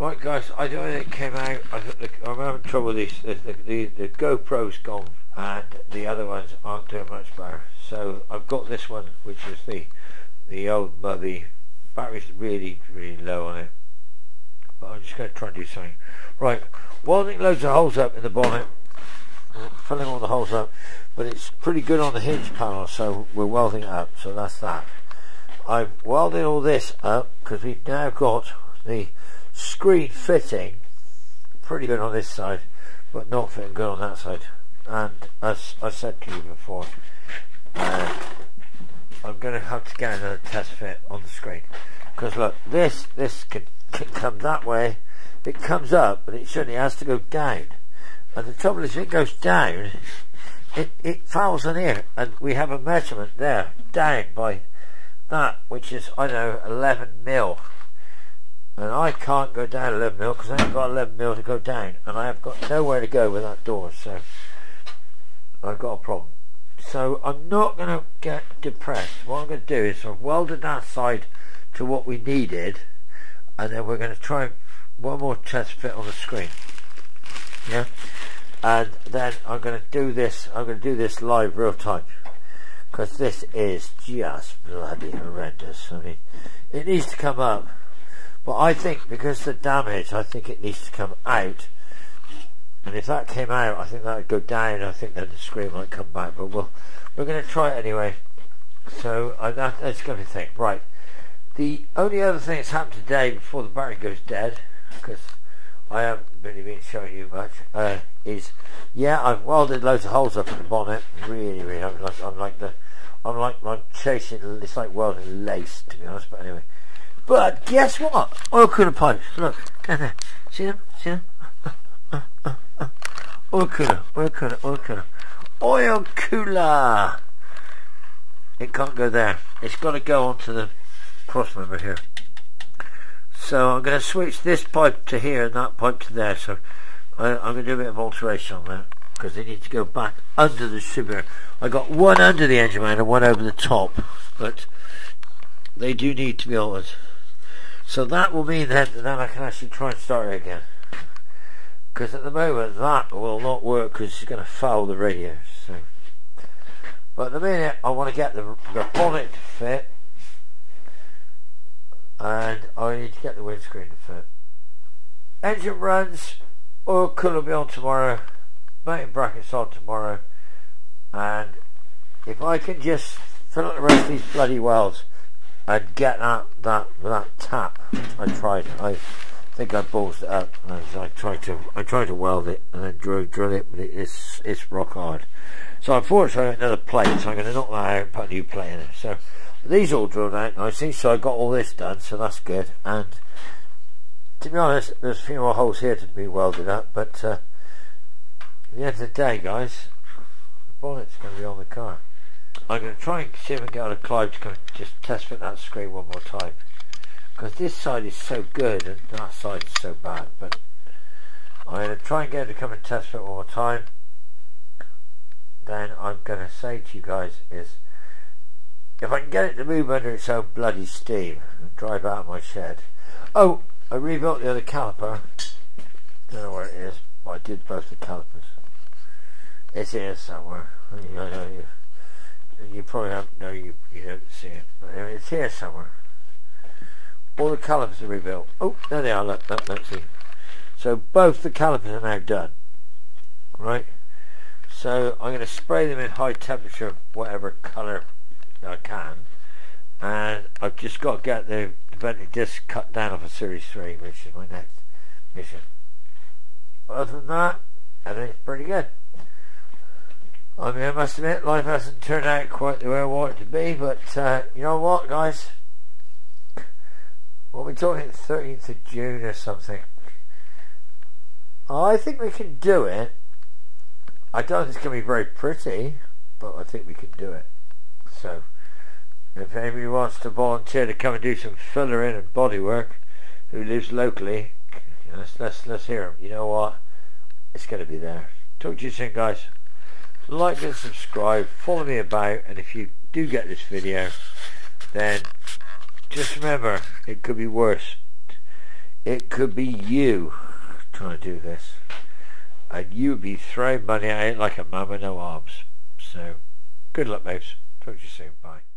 Right guys, I don't think it came out. I think I'm having trouble with these. The, the, the, the GoPro's gone and the other ones aren't doing much better. So I've got this one which is the the old muddy battery's really really low on it. But I'm just going to try and do something. Right, welding loads of holes up in the bonnet. Filling all the holes up. But it's pretty good on the hinge panel so we're welding it up. So that's that. I've welded all this up because we've now got the screen fitting pretty good on this side but not fitting good on that side. And as I said to you before uh, I'm going to have to get another test fit on the screen. Because look this this can, can come that way. It comes up but it certainly has to go down. And the trouble is if it goes down it, it fouls in here. And we have a measurement there down by that which is I know 11 mil and I can't go down 11 mil because I ain't got 11 mil to go down and I have got nowhere to go with that door so I've got a problem. So I'm not going to get depressed. What I'm going to do is I've welded that side to what we needed and then we're going to try one more test fit on the screen. Yeah? And then I'm going to do this I'm going to do this live real time because this is just bloody horrendous. I mean it needs to come up but I think because the damage, I think it needs to come out. And if that came out, I think that would go down. I think then the screen might come back. But we'll, we're going to try it anyway. So uh, that, that's going to be thing. Right. The only other thing that's happened today before the battery goes dead, because I haven't really been showing you much, uh, is yeah, I've welded loads of holes up in the bonnet. Really, really, I'm like, I'm like the, I'm like, I'm chasing. It's like welding lace, to be honest. But anyway. But guess what? Oil cooler pipes. Look, down there. See them? See them? oil cooler, oil cooler, oil cooler. It can't go there. It's got to go onto the cross member here. So I'm going to switch this pipe to here and that pipe to there. So I, am going to do a bit of alteration on that because they need to go back under the distributor. I got one under the engine mount and one over the top, but they do need to be altered. So that will mean then that then I can actually try and start it again. Because at the moment that will not work because it's going to foul the radio. So. But at the minute I want to get the, the bonnet to fit and I need to get the windscreen to fit. Engine runs, oil cooler will be on tomorrow, mounting brackets on tomorrow and if I can just fill up the rest of these bloody welds I'd get that that that tap. I tried. I think I balls it up. I tried to I tried to weld it and then drill drill it, but it's it's rock hard. So unfortunately, another plate. So I'm going to knock that out, and put a new plate in it. So these all drilled out nicely. So I got all this done. So that's good. And to be honest, there's a few more holes here to be welded up. But uh, at the end of the day, guys, the bonnet's going to be on the car. I'm going to try and see if I can get on a Clive to come just test fit that screen one more time. Because this side is so good and that side is so bad. But I'm going to try and get it to come and test fit one more time. Then I'm going to say to you guys is if I can get it to move under its own bloody steam and drive out my shed. Oh, I rebuilt the other caliper. Don't know where it is, but I did both the calipers. It's here somewhere. You probably don't know you, you don't see it, but it's here somewhere. All the calipers are rebuilt. Oh, there they are. Look, look, let's see. So both the calipers are now done. Right. So I'm going to spray them in high temperature, whatever colour I can, and I've just got to get the, venting disc cut down off a Series 3, which is my next mission. Other than that, I think it's pretty good. I mean, I must admit, life hasn't turned out quite the way I want it to be, but uh, you know what, guys? What we're talking 13th of June or something. I think we can do it. I don't think it's going to be very pretty, but I think we can do it. So, if anybody wants to volunteer to come and do some filler in and body work, who lives locally, let's, let's, let's hear them. You know what? It's going to be there. Talk to you soon, guys like and subscribe, follow me about, and if you do get this video, then just remember, it could be worse. it could be you trying to do this. And you would be throwing money at it like a mum with no arms. So, good luck, babes. Talk to you soon. Bye.